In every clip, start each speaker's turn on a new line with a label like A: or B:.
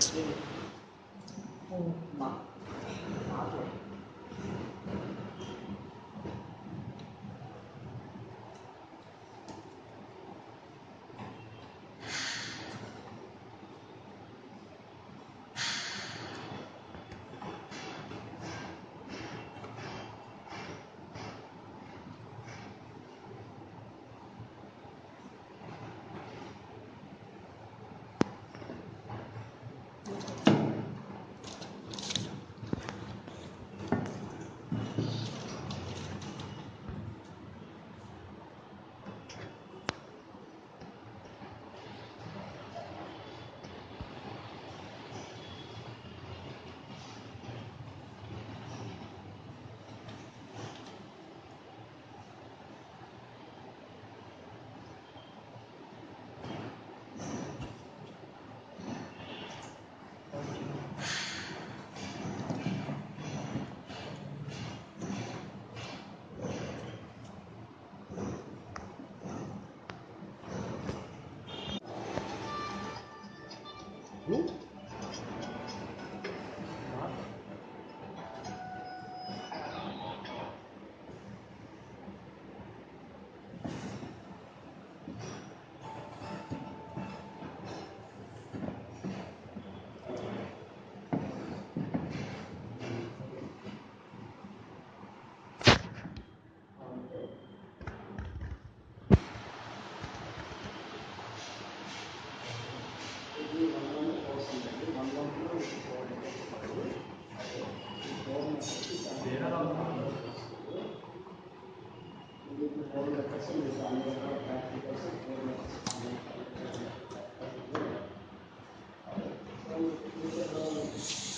A: 对，不，马马总。
B: club
A: Thank you.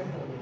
B: etcétera.